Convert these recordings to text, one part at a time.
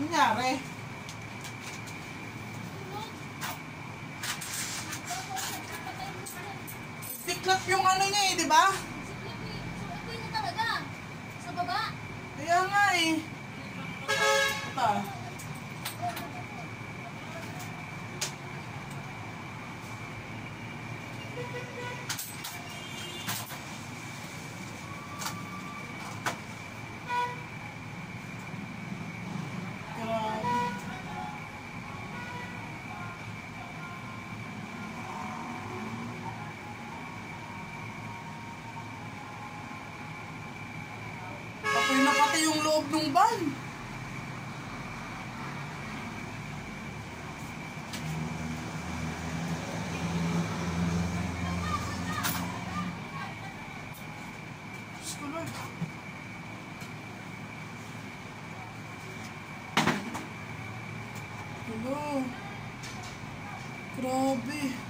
Nangyari. Tiklap yung ano niya eh, di ba? Ito yun talaga. Sa baba. Kaya nga eh. Ito. Yung loob ng van. Hello. Grabe.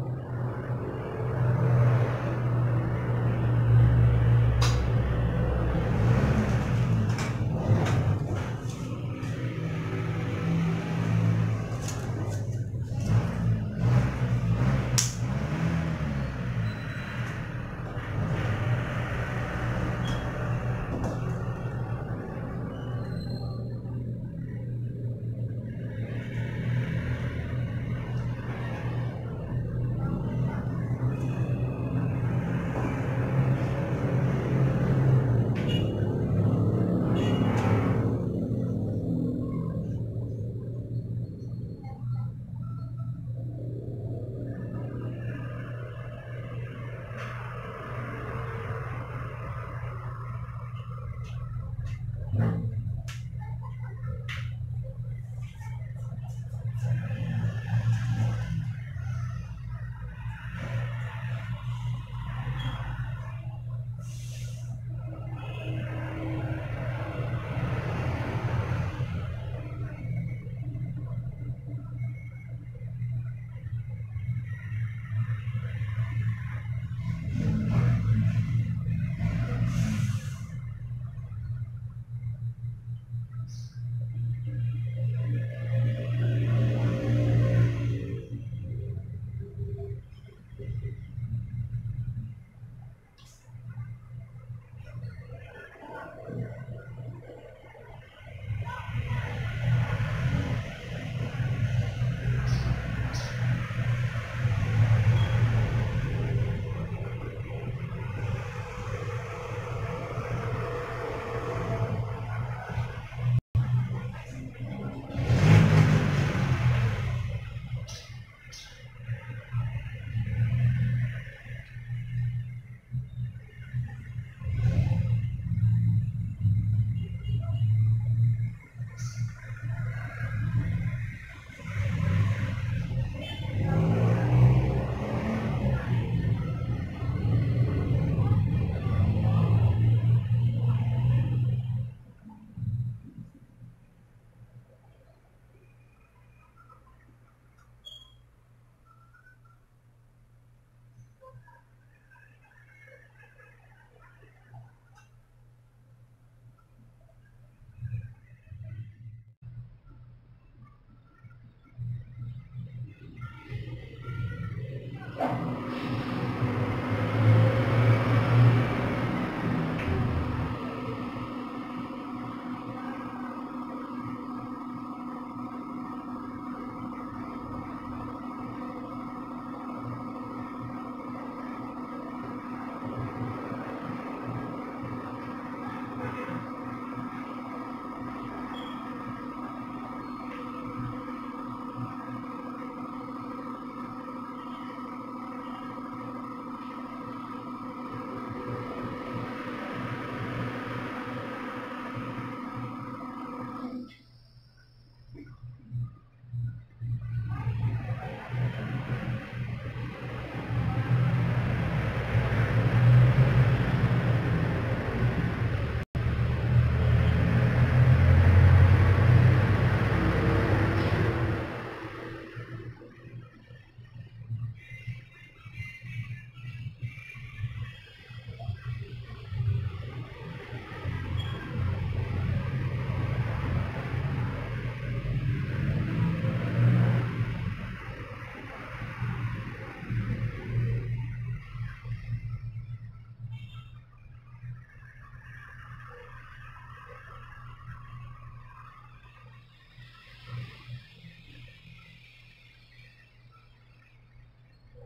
Mm-hmm.